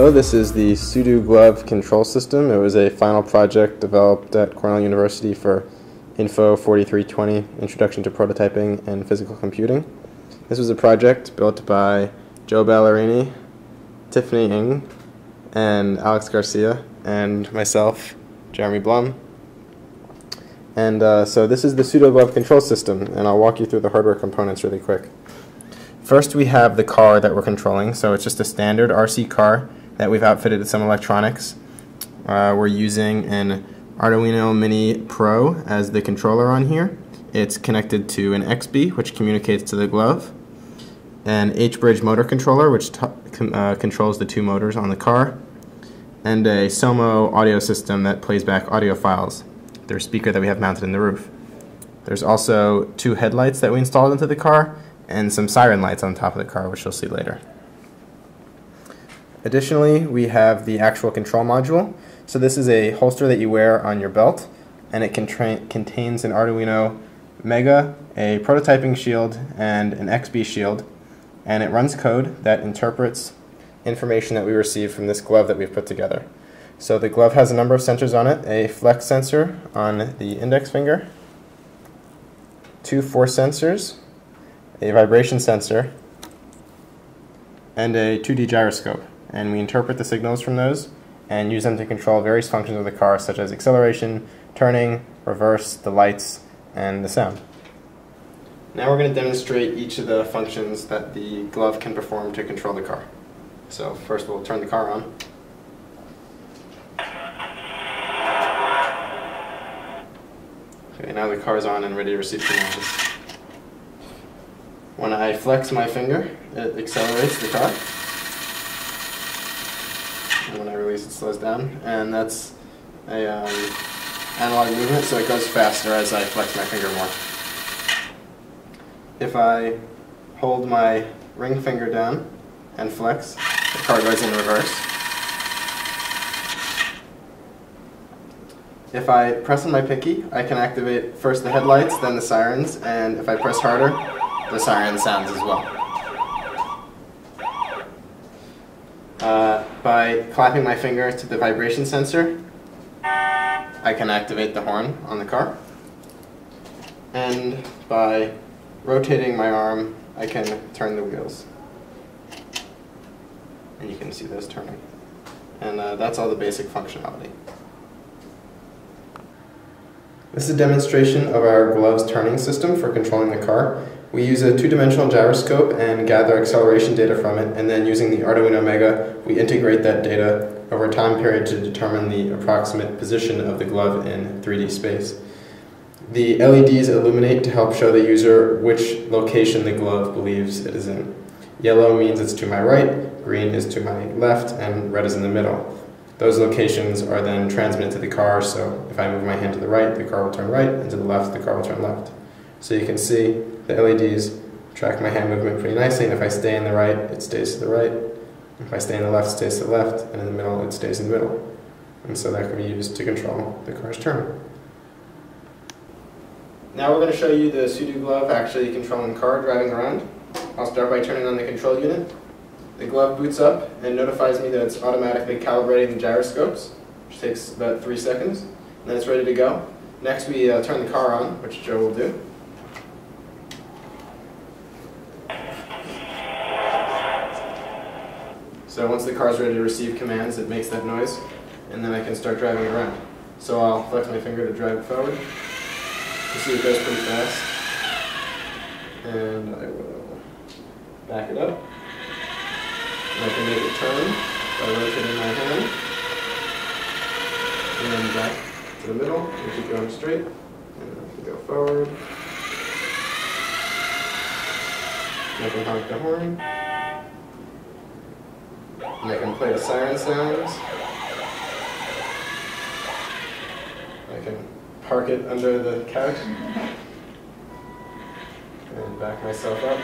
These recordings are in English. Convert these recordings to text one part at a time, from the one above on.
Hello, this is the Sudo Glove control system. It was a final project developed at Cornell University for Info 4320, Introduction to Prototyping and Physical Computing. This was a project built by Joe Ballerini, Tiffany Ng, and Alex Garcia, and myself, Jeremy Blum. And uh, so this is the Sudo Glove control system, and I'll walk you through the hardware components really quick. First we have the car that we're controlling, so it's just a standard RC car that we've outfitted with some electronics. Uh, we're using an Arduino Mini Pro as the controller on here. It's connected to an XBee, which communicates to the glove, an H-bridge motor controller, which uh, controls the two motors on the car, and a Somo audio system that plays back audio files, their speaker that we have mounted in the roof. There's also two headlights that we installed into the car, and some siren lights on top of the car, which you'll see later. Additionally, we have the actual control module. So this is a holster that you wear on your belt, and it contains an Arduino Mega, a prototyping shield, and an XBee shield, and it runs code that interprets information that we receive from this glove that we've put together. So the glove has a number of sensors on it, a flex sensor on the index finger, two force sensors, a vibration sensor, and a 2D gyroscope. And we interpret the signals from those and use them to control various functions of the car, such as acceleration, turning, reverse, the lights, and the sound. Now we're going to demonstrate each of the functions that the glove can perform to control the car. So first we'll turn the car on. Okay, now the car is on and ready to receive commands. When I flex my finger, it accelerates the car. Release, it slows down. And that's a um, analog movement, so it goes faster as I flex my finger more. If I hold my ring finger down and flex, the car goes in reverse. If I press on my pinky, I can activate first the headlights, then the sirens, and if I press harder, the siren sounds as well. Uh, by clapping my finger to the vibration sensor, I can activate the horn on the car. And by rotating my arm, I can turn the wheels. And you can see those turning. And uh, that's all the basic functionality. This is a demonstration of our gloves turning system for controlling the car. We use a two-dimensional gyroscope and gather acceleration data from it, and then using the Arduino Mega, we integrate that data over a time period to determine the approximate position of the glove in 3D space. The LEDs illuminate to help show the user which location the glove believes it is in. Yellow means it's to my right, green is to my left, and red is in the middle. Those locations are then transmitted to the car, so if I move my hand to the right, the car will turn right, and to the left, the car will turn left. So you can see the LEDs track my hand movement pretty nicely, and if I stay in the right, it stays to the right. If I stay in the left, it stays to the left, and in the middle, it stays in the middle. And so that can be used to control the car's turn. Now we're going to show you the Sudo Glove actually controlling the car driving around. I'll start by turning on the control unit. The glove boots up and notifies me that it's automatically calibrating the gyroscopes, which takes about three seconds. And then it's ready to go. Next we uh, turn the car on, which Joe will do. So once the car is ready to receive commands, it makes that noise, and then I can start driving around. So I'll flex my finger to drive forward. You see it goes pretty fast. And I will back it up. And I can make it turn by rotating my hand. And then back to the middle, and keep going straight. And I can go forward. And I can honk the horn. I can play the siren sounds. I can park it under the couch. And back myself up.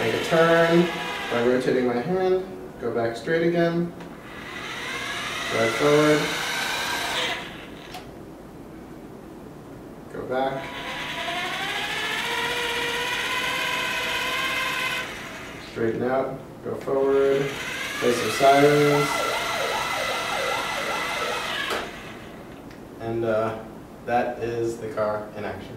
Make a turn by rotating my hand, go back straight again, drive forward, go back, straighten out, go forward, There's some sirens. And uh, that is the car in action.